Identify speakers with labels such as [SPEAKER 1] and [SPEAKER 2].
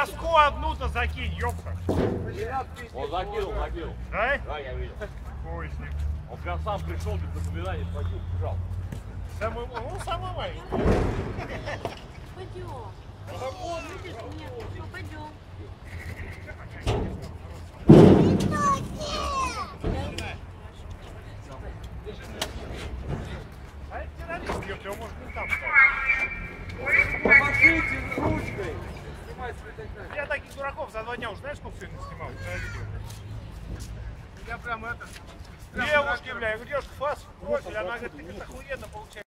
[SPEAKER 1] доску одну-то закинь, ёпта.
[SPEAKER 2] Он закинул, закинул.
[SPEAKER 1] Да?
[SPEAKER 2] Да, я видел.
[SPEAKER 1] Хуй с ним.
[SPEAKER 2] Он прям сам пришел без напоминаний, схватил, бежал.
[SPEAKER 1] Самый, ну, самый маленький.
[SPEAKER 3] Пойдем. Нет, все, пойдем.
[SPEAKER 1] А это террорист, ёпта, его может не там.
[SPEAKER 2] Помогите
[SPEAKER 1] два дня уже знаешь, сколько сегодня снимал? На видео.
[SPEAKER 4] Я прям это...
[SPEAKER 1] Девушки, бля, я говорю, девушка, фас, профиль, она говорит, ты это охуенно получается.